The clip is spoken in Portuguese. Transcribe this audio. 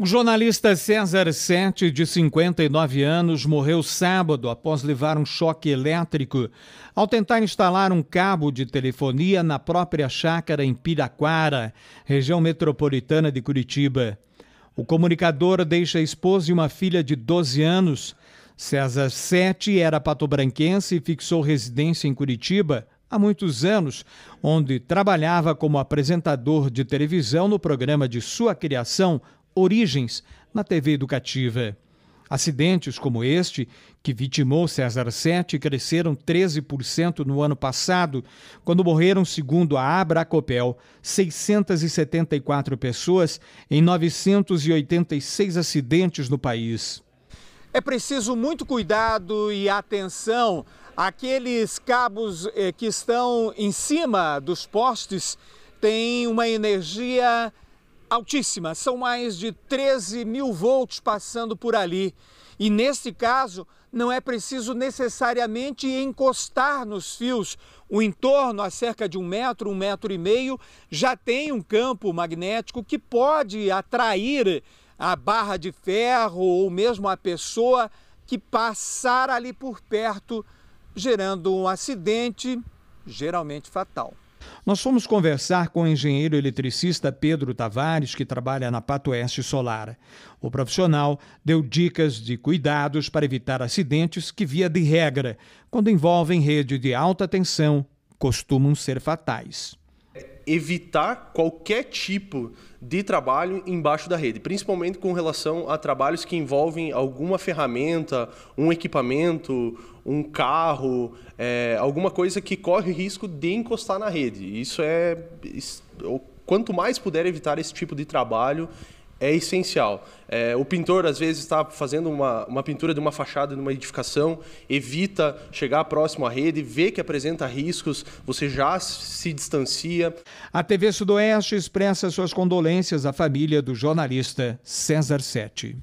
O jornalista César Sete, de 59 anos, morreu sábado após levar um choque elétrico ao tentar instalar um cabo de telefonia na própria chácara em Piraquara, região metropolitana de Curitiba. O comunicador deixa a esposa e uma filha de 12 anos. César Sete era patobranquense e fixou residência em Curitiba há muitos anos, onde trabalhava como apresentador de televisão no programa de sua criação, origens na TV educativa. Acidentes como este, que vitimou César Sete, cresceram 13% no ano passado, quando morreram, segundo a Abracopel, 674 pessoas em 986 acidentes no país. É preciso muito cuidado e atenção àqueles cabos eh, que estão em cima dos postes, têm uma energia altíssima, são mais de 13 mil volts passando por ali. E nesse caso, não é preciso necessariamente encostar nos fios. O entorno, a cerca de um metro, um metro e meio, já tem um campo magnético que pode atrair a barra de ferro ou mesmo a pessoa que passar ali por perto, gerando um acidente geralmente fatal. Nós fomos conversar com o engenheiro eletricista Pedro Tavares, que trabalha na Pato Oeste Solar. O profissional deu dicas de cuidados para evitar acidentes que, via de regra, quando envolvem rede de alta tensão, costumam ser fatais evitar qualquer tipo de trabalho embaixo da rede, principalmente com relação a trabalhos que envolvem alguma ferramenta, um equipamento, um carro, é, alguma coisa que corre risco de encostar na rede. Isso é. Quanto mais puder evitar esse tipo de trabalho, é essencial. É, o pintor, às vezes, está fazendo uma, uma pintura de uma fachada de uma edificação, evita chegar próximo à rede, vê que apresenta riscos, você já se distancia. A TV Sudoeste expressa suas condolências à família do jornalista César Sete.